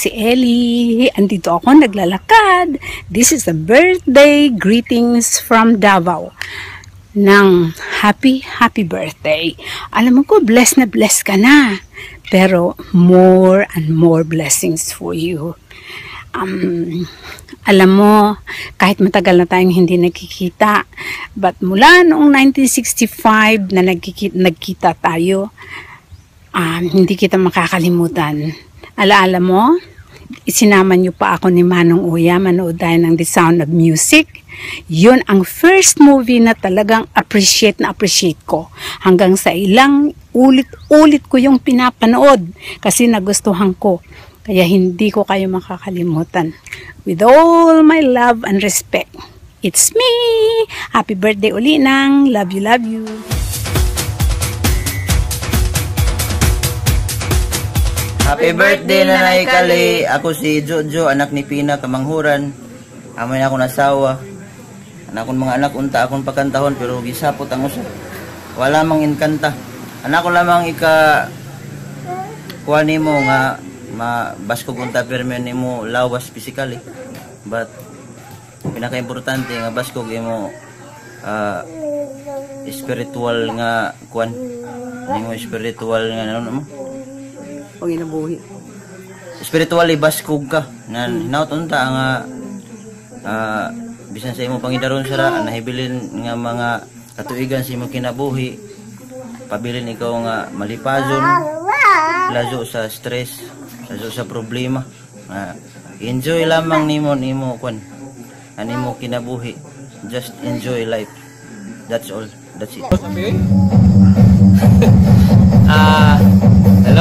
si Ellie. Andito ako naglalakad. This is a birthday greetings from Davao ng happy, happy birthday. Alam mo ko, blessed na blessed ka na. Pero more and more blessings for you. Um, alam mo, kahit matagal na tayong hindi nagkikita, but mula noong 1965 na nagkikita, nagkita tayo, um, hindi kita makakalimutan. Alaala mo, isinama niyo pa ako ni Manong Uya, manood tayo ng The Sound of Music. Yun ang first movie na talagang appreciate na appreciate ko. Hanggang sa ilang ulit-ulit ko yung pinapanood kasi nagustuhan ko. Kaya hindi ko kayo makakalimutan. With all my love and respect. It's me! Happy birthday uli nang. Love you, love you. Happy birthday Nanay Kali. Ako si Jojo, anak ni Pina Kamanghuran. Amoy na ako nasawa. Anak kong mga anak unta akong pagkantahon pero gisapot ang usa. Wala mang inkanta. Anak ko lamang ika kuha nimo nga ma basko kunta permen nimo lawas physically. But pinaka-importante nga basko mo ah, spiritual nga kuan nimo spiritual nga ano mo o ginabuhi. spiritually baskog ka. Na hinaut unta nga ah, bisan sa imo pangidaron sara nahibilin nga mga katuigan sa imo kinabuhi. Pabilin ikaw nga malipazon lazo sa stress lazo sa problema. Ah, enjoy lamang nimo nimo kwan animo kinabuhi. Just enjoy life. That's all. That's it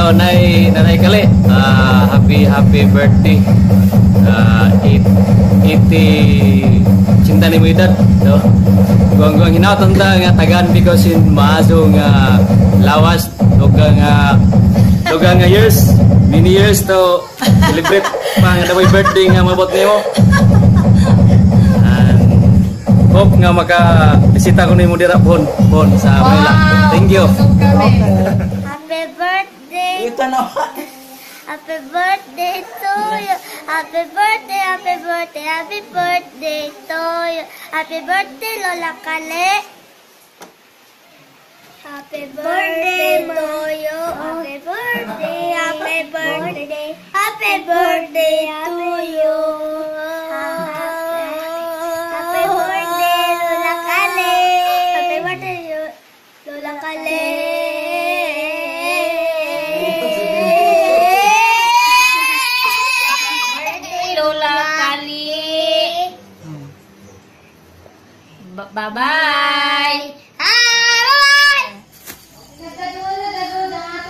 hello, Nay, Nanay Kali. Ah, happy, happy birthday. Ah, it, iti, cinta ni mo edad. No? Guang guang hinaw tanda nga tagan because in maaso nga lawas, luga nga, luga nga years, many years to celebrate pa nga daw birthday nga mabot nimo. Hope nga maka bisita ko nimo dira pon pon sa Manila. Thank you. Happy birthday. Happy birthday to you. Happy birthday, happy birthday, happy birthday to you. Happy birthday, Lola Kale. Happy birthday to you. Happy birthday, happy birthday, happy birthday to you. Happy birthday, Lola Kale. Happy birthday, Lola Kale. Bye-bye. Hi!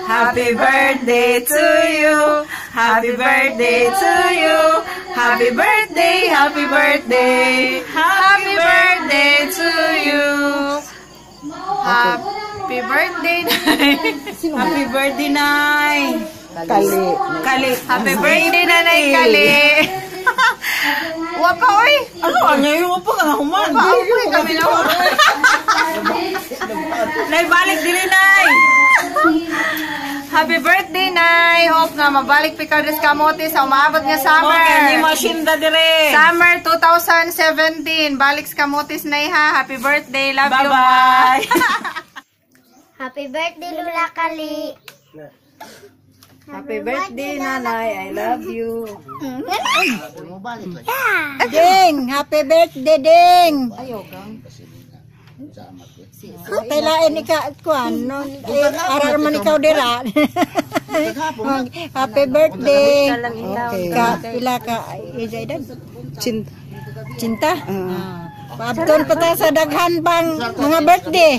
Happy birthday to you. Happy birthday to you. Happy birthday, happy birthday. Happy birthday to you. Happy birthday, Nay. Happy birthday, Nay. Kali. Kali. Happy birthday, Nanay Kali. Wapa, oy. Ano, ano yung wapa ka human? Wapa, oy. Kami na Nay, balik dili, Nay. Happy birthday, Nay! Hope na mabalik pa ikaw des kamote sa umabot nga summer. Okay, ni machine da dire. Summer 2017. Balik sa kamotes, Nay, ha? Happy birthday. Love you. Bye-bye. Happy birthday, Lola Kali. Happy birthday, Nanay. I love you. Ding! Happy birthday, Ding! Kailain ika kuan no eh, arar man ikaw dira. Happy birthday. Ka pila ka ija idan? Cinta. Cinta? Paabton pa ta sa daghan pang mga birthday.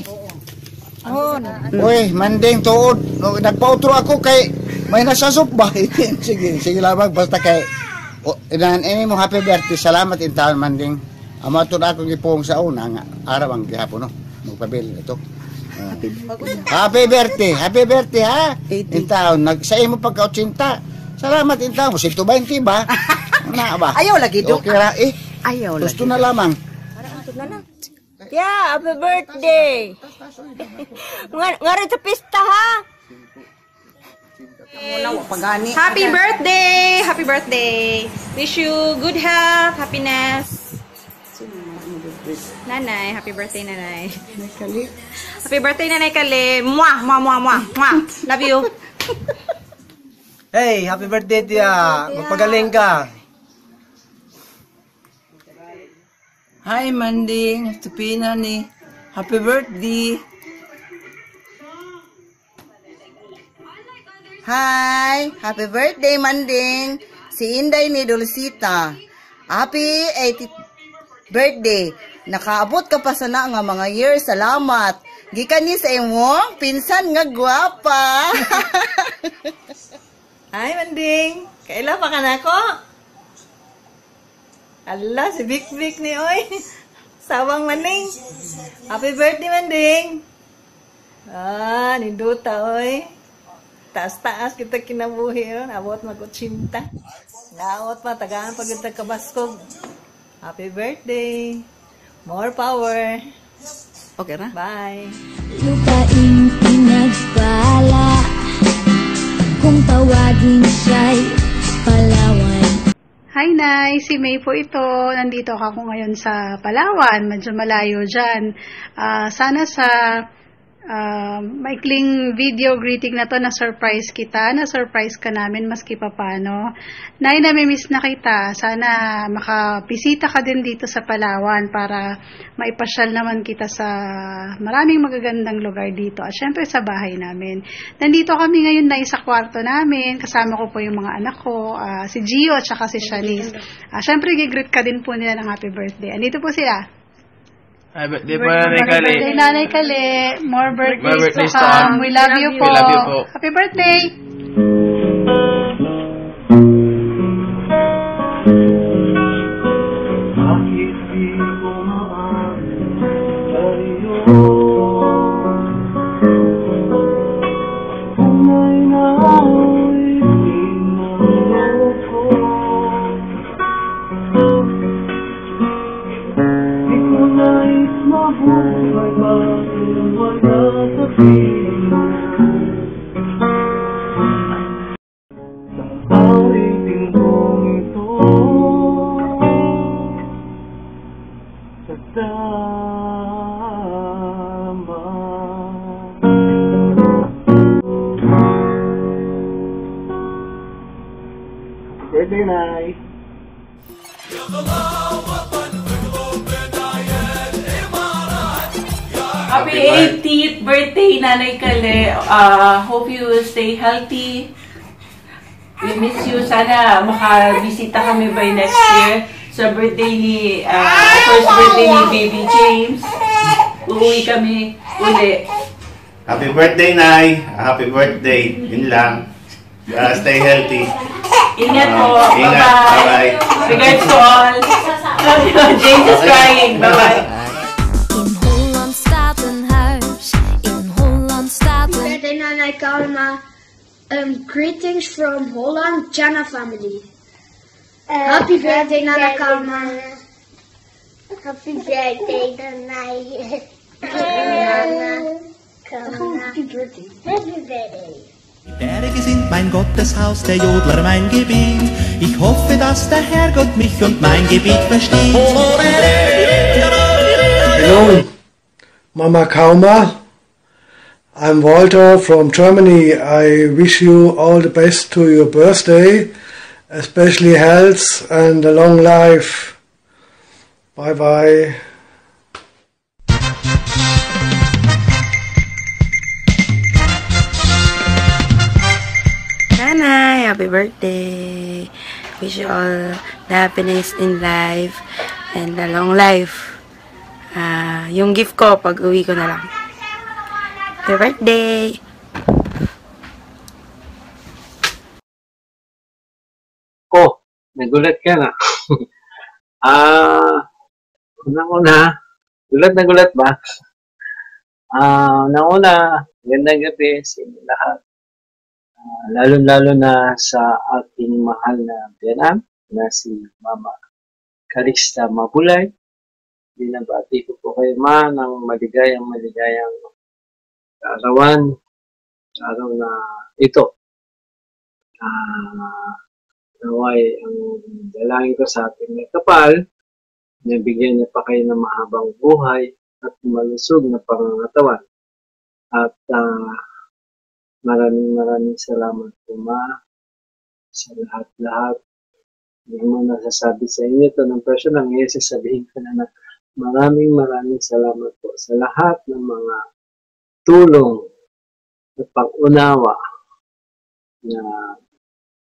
Hon. Uy, manding tuod. No, Nagpautro ako kay may nasasup ba? sige, sige lamang basta kay o, inan ini mo happy birthday. Salamat in taon manding. Ama to ako gipong sa una nga araw ang gihapon no. Magpabil ito. Ah, happy birthday, happy birthday ha. In taon nag sa imo pagka 80. Salamat in taon 120 ba? Na ba? Ayaw lagi, Dok. Okay ra eh. Ayaw Gusto na lamang. Yeah, happy birthday. nga nga rin sa pista ha. Happy birthday! Happy birthday! Wish you good health, happiness. Nanay, happy birthday, nanay. Happy birthday, nanay Kali. Mwah, mwah, mwah, mwah, mwah. Love you. Hey, happy birthday, Tia. Magpagaling ka. Hi, Manding. Tupina ni. Happy birthday. Hi! Happy birthday, Manding! Si Inday ni Dulcita. Happy 80th birthday! Nakaabot ka pa sana nga mga years. Salamat! Gikan ni sa imong pinsan nga gwapa. Hi, Manding. Kailan pa ka na ako? Ala, si Vic Vic ni Oy. Sawang Manding. Happy birthday, Manding. Ah, ninduta, Oy. Taas-taas kita kinabuhi ron. Abot mag-utsinta. Naawat pa, tagaan pag kita kabaskog. Happy birthday. More power. Okay ra? Bye. Lupaing pinagpala Kung tawagin Palawan Hi, Nay! Si May po ito. Nandito ako ngayon sa Palawan. Medyo malayo dyan. Ah, sana sa ah, maikling video greeting na to na surprise kita, na surprise ka namin maski pa paano. Nay, namimiss na kita. Sana makabisita ka din dito sa Palawan para maipasyal naman kita sa maraming magagandang lugar dito. At syempre sa bahay namin. Nandito kami ngayon na sa kwarto namin. Kasama ko po yung mga anak ko, ah, si Gio at saka si Shanice. Ah, syempre, gigreet ka din po nila ng happy birthday. Andito po sila. Happy birthday po, Nanay Kali. Birthday, Nanay Kali. More birthdays, More birthdays to come. We love you po. We love you po. Happy! Birthday, Happy 80th birthday, Nanay Kale. Uh, hope you will stay healthy. We miss you. Sana makabisita kami by next year sa birthday ni, uh, first birthday ni Baby James. Uuwi kami uli. Happy birthday, Nay. Happy birthday. Yun lang. Uh, stay healthy. Ingat po. Ingat. Bye-bye. Bye-bye. Regards to all. James is crying. Bye-bye. In Holland staat een huis In Holland staat een birthday, Nana Karma. Um, greetings from Holland, Jana family. Happy birthday, Nana Karma. Happy birthday, Danai. Nana. Happy birthday. Happy birthday. Berge sind mein Gotteshaus, der Jodler mein Gebiet. Ich hoffe, dass der Herrgott mich und mein Gebiet versteht. Hello, Mama Kauma. I'm Walter from Germany. I wish you all the best to your birthday, especially health and a long life. Bye bye. Happy birthday. Wish you all the happiness in life and a long life. Ah, yung gift ko pag uwi ko na lang. Happy birthday! Oh, nagulat ka na. Ah, unang-una, gulat na gulat ba? Ah, unang-una, gandang gabi sa lahat. Ah, lalo-lalo na sa ating mahal na biyanang na si Mama Calixta Mabulay. Binabati ko po kayo ma ng maligayang maligayang arawan, araw na ito. Ah, naway ang dalangin ko sa ating may kapal, nabigyan niya pa kayo ng mahabang buhay at malusog na pangangatawan. At ah, maraming maraming salamat po ma sa lahat-lahat. Hindi mo nasasabi sa inyo ito ng personal. Ngayon sasabihin ko na na maraming maraming salamat po sa lahat ng mga tulong at pag-unawa na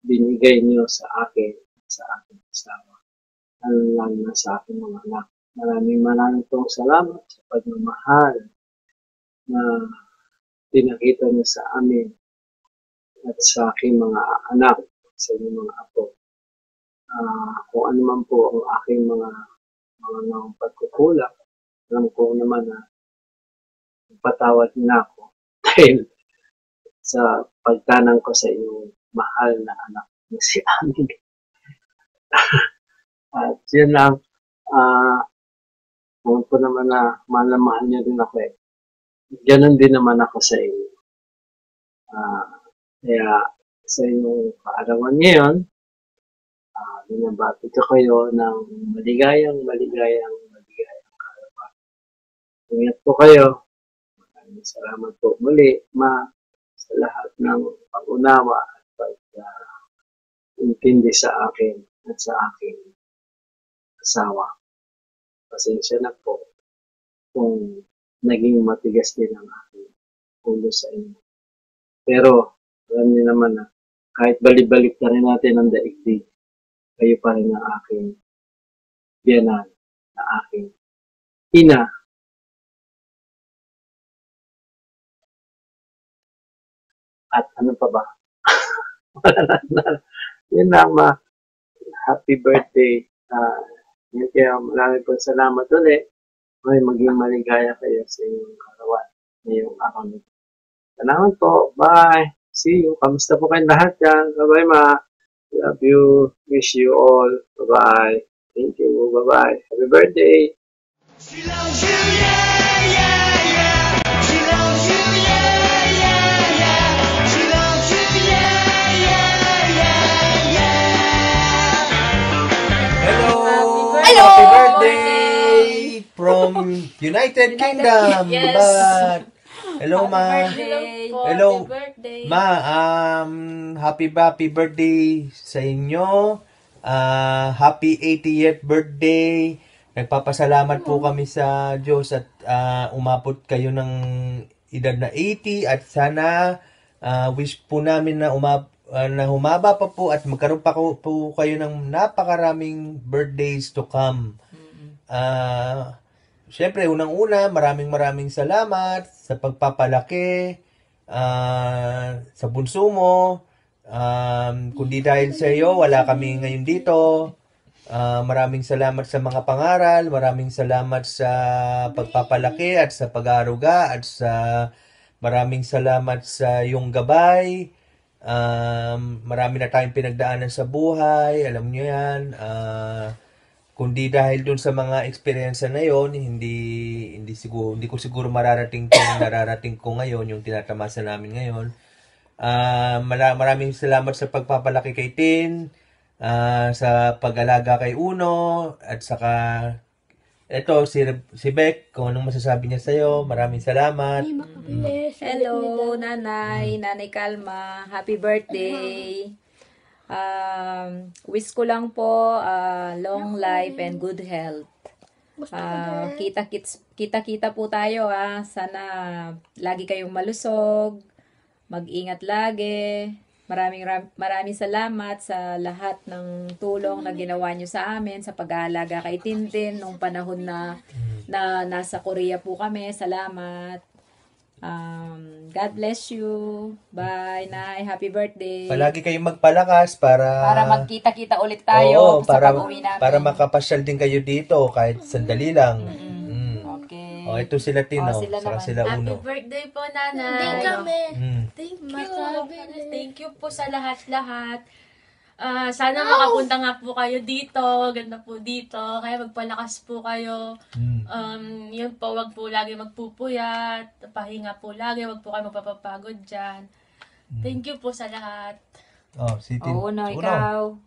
binigay niyo sa akin, sa aking asawa, lalo na sa aking mga anak. Maraming maraming pong salamat sa pagmamahal na pinakita niyo sa amin at sa aking mga anak, sa inyong mga apo. Ah, kung ano man po ang aking mga mga mga pagkukulang, alam ko naman na patawad na ako dahil sa pagtanang ko sa inyong mahal na anak na si Amin. At yun lang, ah, kung po naman na mahal na mahal niyo din ako eh. Ganon din naman ako sa inyo. Ah, kaya sa inyong kaarawan ngayon, ah, binabati ko kayo ng maligayang, maligayang, maligayang kaarawan. Ingat po kayo. Maraming salamat po muli, ma, sa lahat ng pag-unawa at pag-intindi sa akin at sa aking asawa. Pasensya na po kung naging matigas din ang aking ulo sa inyo. Pero, alam niyo naman na kahit balibalik na rin natin ang daigdig, kayo pa rin ang aking biyanan, na aking ina. At ano pa ba? Yun lang ma. Happy birthday. Uh, yun kaya marami po salamat ulit. May maging maligaya kayo sa inyong karawan ngayong araw nito. Salamat po. Bye. See you. Kamusta po kayong lahat dyan? Bye-bye ma. Love you. Wish you all. Bye-bye. Thank you. Bye-bye. Happy birthday. Hello! Hello! Happy birthday from United Kingdom. Yes. But hello ma. birthday. Hello. Happy birthday. Ma, um happy happy birthday sa inyo. Ah, happy 80th birthday. Nagpapasalamat po kami sa Diyos at ah, umabot kayo ng edad na 80 at sana ah, wish po namin na umab ah, na humaba pa po at magkaroon pa ko, po kayo ng napakaraming birthdays to come. Ah, Siyempre, unang-una, maraming maraming salamat sa pagpapalaki ah, sa bunso mo. Um, kundi dahil sa iyo, wala kami ngayon dito. Ah, maraming salamat sa mga pangaral, maraming salamat sa pagpapalaki at sa pag-aaruga at sa maraming salamat sa iyong gabay. Um, marami na tayong pinagdaanan sa buhay, alam niyo yan. Ah, kundi dahil dun sa mga experience na yon hindi hindi siguro hindi ko siguro mararating tong nararating ko ngayon yung tinatamasa namin ngayon. Ah, mara- maraming salamat sa pagpapalaki kay Tin ah, sa pag-alaga kay Uno at saka eto si si Beck kung anong masasabi niya sa maraming salamat. Hello, Nanay, Nanay Kalma. Happy birthday. Um, wish ko lang po ah, long life and good health. Ah, kita kits kita kita po tayo ah. Sana lagi kayong malusog. Mag-ingat lagi. Maraming ram- maraming salamat sa lahat ng tulong na ginawa niyo sa amin sa pag-aalaga kay Tintin nung panahon na na nasa Korea po kami. Salamat. Um, God bless you. Bye, Nay. Happy birthday. palagi kayong magpalakas para Para magkita-kita ulit tayo Oo, sa para, para makapasyal din kayo dito kahit sandali lang. Mm. Okay. Oh, ito sila Tino, Oh, sila saka naman. sila Uno. birthday po, nanay. Mm. Thank you. Thank you po sa lahat-lahat. Ah, sana makapunta nga po kayo dito. Ganda po dito. Kaya magpalakas po kayo. Um, yun po, wag po lagi magpupuyat. Pahinga po lagi. Wag po kayo magpapapagod dyan. Thank you po sa lahat. Oh, si Tin. Oo, no, ikaw.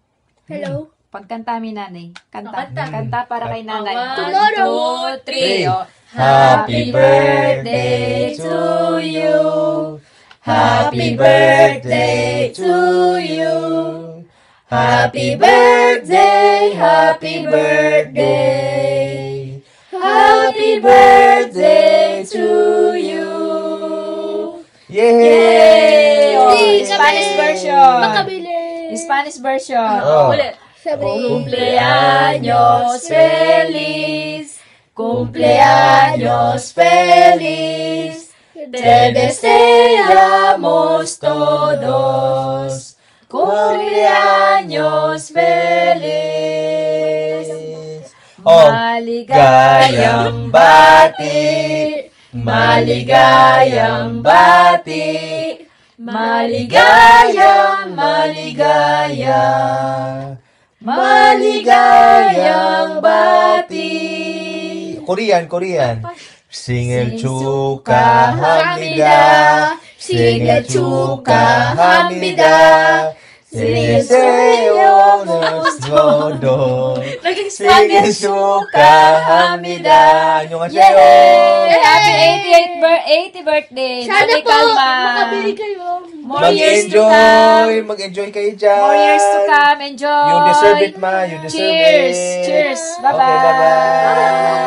Hello. Pagkanta mi nanay. Kanta. Kanta. Kanta para kay nanay. One, Tomorrow. two, three. Oh. Happy birthday to you. Happy birthday to you. Happy birthday, happy birthday. Happy birthday to you. Yay! Oh, Hindi, Spanish version. Makabili. Spanish version. Oh. Ulit. Cumpleaños feliz, cumpleaños feliz, te deseamos todos. Cumpleaños feliz. Oh, Maligayang bati, maligayang bati, maligayang maligaya. Maligayang bati. Korean, Korean. Singel Singchuka chukahamnida. Singel chukahamnida. Singel todo. Naging Spanish. chukahamnida. Annyeonghaseyo. Yay! Happy 88th bir 80 birthday. Sana Nanay po, Kalma. makabili kayo. More years to come. Mag-enjoy. Mag-enjoy kayo dyan. More years to come. Enjoy. You deserve it, ma. You deserve Cheers. it. Cheers. Okay, Bye-bye. bye-bye.